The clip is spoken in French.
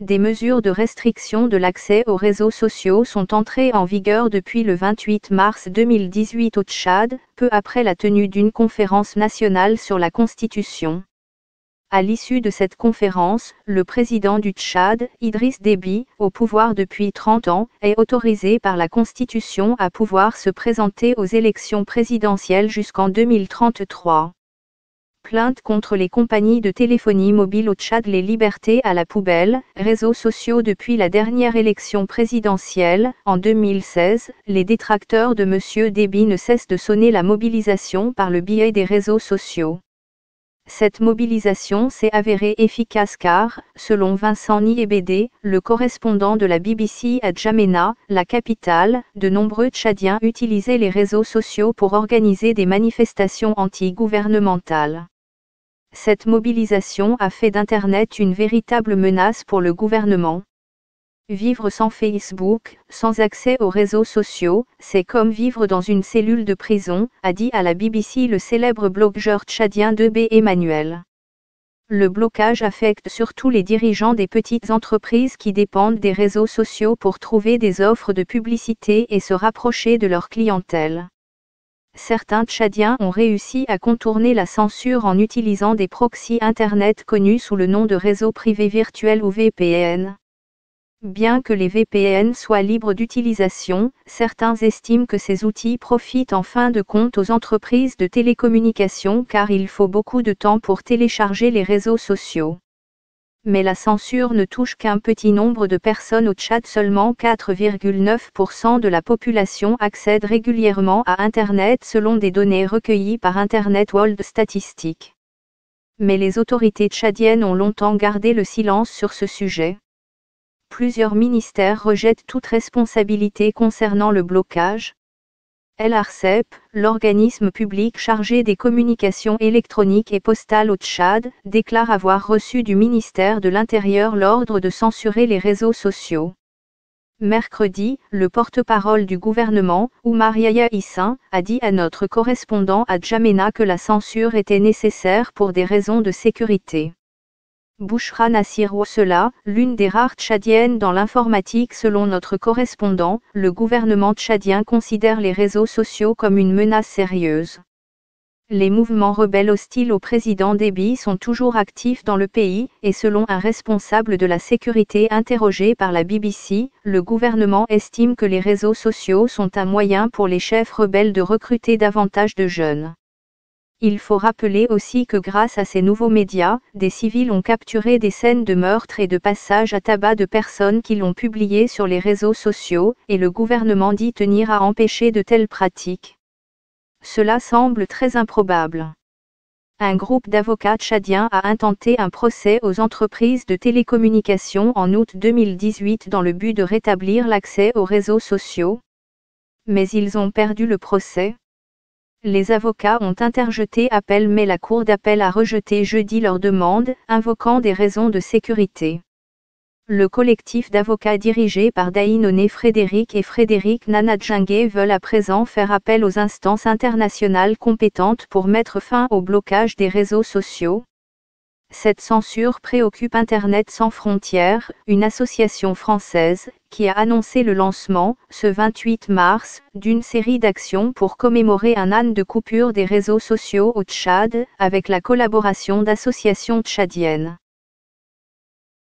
Des mesures de restriction de l'accès aux réseaux sociaux sont entrées en vigueur depuis le 28 mars 2018 au Tchad, peu après la tenue d'une conférence nationale sur la Constitution. À l'issue de cette conférence, le président du Tchad, Idriss Déby, au pouvoir depuis 30 ans, est autorisé par la Constitution à pouvoir se présenter aux élections présidentielles jusqu'en 2033 plainte contre les compagnies de téléphonie mobile au Tchad les libertés à la poubelle, réseaux sociaux depuis la dernière élection présidentielle, en 2016, les détracteurs de M. Déby ne cessent de sonner la mobilisation par le biais des réseaux sociaux. Cette mobilisation s'est avérée efficace car, selon Vincent Niébédé, le correspondant de la BBC à Djamena, la capitale, de nombreux Tchadiens utilisaient les réseaux sociaux pour organiser des manifestations anti-gouvernementales. Cette mobilisation a fait d'Internet une véritable menace pour le gouvernement. Vivre sans Facebook, sans accès aux réseaux sociaux, c'est comme vivre dans une cellule de prison, a dit à la BBC le célèbre blogueur tchadien 2B Emmanuel. Le blocage affecte surtout les dirigeants des petites entreprises qui dépendent des réseaux sociaux pour trouver des offres de publicité et se rapprocher de leur clientèle certains Tchadiens ont réussi à contourner la censure en utilisant des proxys Internet connus sous le nom de réseaux privés virtuels ou VPN. Bien que les VPN soient libres d'utilisation, certains estiment que ces outils profitent en fin de compte aux entreprises de télécommunications car il faut beaucoup de temps pour télécharger les réseaux sociaux mais la censure ne touche qu'un petit nombre de personnes au Tchad. Seulement 4,9% de la population accède régulièrement à Internet selon des données recueillies par Internet World Statistics. Mais les autorités tchadiennes ont longtemps gardé le silence sur ce sujet. Plusieurs ministères rejettent toute responsabilité concernant le blocage, l'ARCEP, l'organisme public chargé des communications électroniques et postales au Tchad, déclare avoir reçu du ministère de l'Intérieur l'ordre de censurer les réseaux sociaux. Mercredi, le porte-parole du gouvernement, Oumar Yahya Issin, a dit à notre correspondant à Djamena que la censure était nécessaire pour des raisons de sécurité. Bouchra Nassir Oussela, l'une des rares tchadiennes dans l'informatique selon notre correspondant, le gouvernement tchadien considère les réseaux sociaux comme une menace sérieuse. Les mouvements rebelles hostiles au président Déby sont toujours actifs dans le pays, et selon un responsable de la sécurité interrogé par la BBC, le gouvernement estime que les réseaux sociaux sont un moyen pour les chefs rebelles de recruter davantage de jeunes. Il faut rappeler aussi que grâce à ces nouveaux médias, des civils ont capturé des scènes de meurtre et de passage à tabac de personnes qui l'ont publié sur les réseaux sociaux, et le gouvernement dit tenir à empêcher de telles pratiques. Cela semble très improbable. Un groupe d'avocats tchadiens a intenté un procès aux entreprises de télécommunications en août 2018 dans le but de rétablir l'accès aux réseaux sociaux. Mais ils ont perdu le procès. Les avocats ont interjeté appel mais la Cour d'appel a rejeté jeudi leur demande, invoquant des raisons de sécurité. Le collectif d'avocats dirigé par Daïnone Frédéric et Frédéric Nanadjingue veulent à présent faire appel aux instances internationales compétentes pour mettre fin au blocage des réseaux sociaux, cette censure préoccupe Internet sans frontières, une association française, qui a annoncé le lancement, ce 28 mars, d'une série d'actions pour commémorer un an de coupure des réseaux sociaux au Tchad, avec la collaboration d'associations tchadiennes.